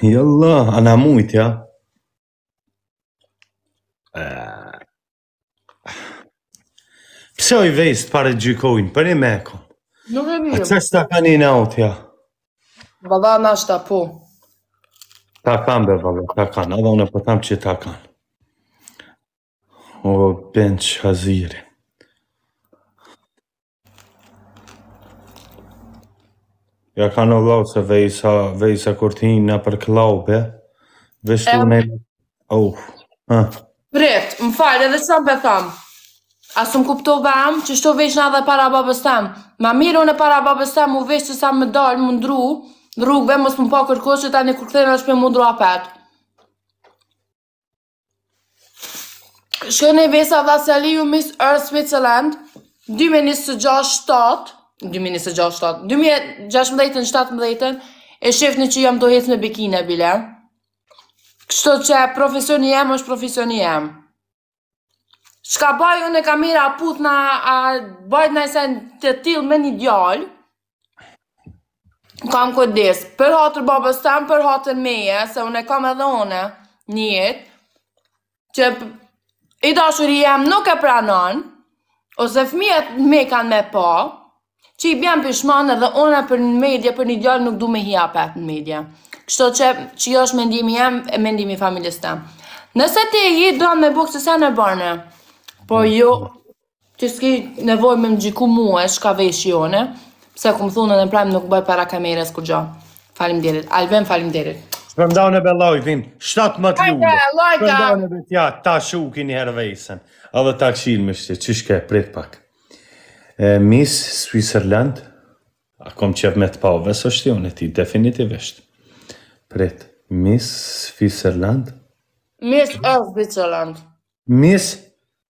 Jalla, a na mujt, ja? Pse oj Vesë pare gjykojnë, për një meko? Nuk e një. A që s'ta kanë inatin, ja? Valla në ashta, po. Ta kanë, be, valla, ta kanë. Edhe unë e po tham po që ta kanë. O benç haziri. Ja kanë lakmi se Vesa, Vesa kur ti nëpër kllabe, vesh të me... Oh, ha. Prit, më fal edhe çka po tham. A s'më kuptove amë, qështu vishna edhe para babës tem. Ma mirë unë para babës tem, u vesh qysh sa me dalë, m'u ndrru rrugve, mos me m'pa kërkush, që tani kur kthehna n'shpi me u ndrru apet. Shkon e Vesa dha Selimi Miss Earth Switzerland 2026 2026 2016-17 e shifni që jam duke hec me bikine bile kështu që profesioni jem, është profesioni jem Çka baj unë e kamera a puthna a bajna ni sen të tillë me një djalë Kam kujdes. Për hatër babës tem, për hatër meje, se unë e kam edhe une një jetë, që i dashuri jem nuk e pranon, ose fëmijët e mi kanë me pa, që i biem pishman edhe unë për në media, për një djalë nuk du me hi apet në media. Kështu që, qikjo është mendimi jem, e mendimi i familjes tem. Nëse ti i do me bukë, se se në bërë në? Po jo, Ti s'ki nevojë me më gjyku mue çka veshi unë, pse po më thonë edhe prap nuk bëj para kamerës kurgjo. Faleminderit. Alben faleminderit. Shpërndane be live-in, 17 Lajka, lule. Lajka. Shpërndane be tja, ta shohin një herë Vesën. Edhe ta këshirë më shqe, që shke, prit pak. E, Miss Switzerland, a kom qejf me të pa, Vesë, është jona ti, definitivisht. Prit, Miss Switzerland, Miss Earth Switzerland. Miss